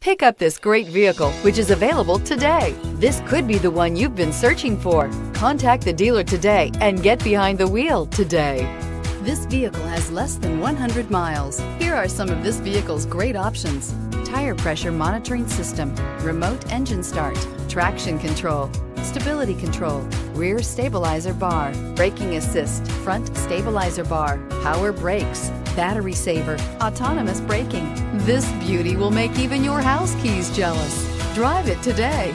Pick up this great vehicle, which is available today. This could be the one you've been searching for. Contact the dealer today and get behind the wheel today. This vehicle has less than 100 miles. Here are some of this vehicle's great options. Tire pressure monitoring system, remote engine start, traction control, stability control, rear stabilizer bar, braking assist, front stabilizer bar, power brakes, battery saver, autonomous braking. This beauty will make even your house keys jealous. Drive it today.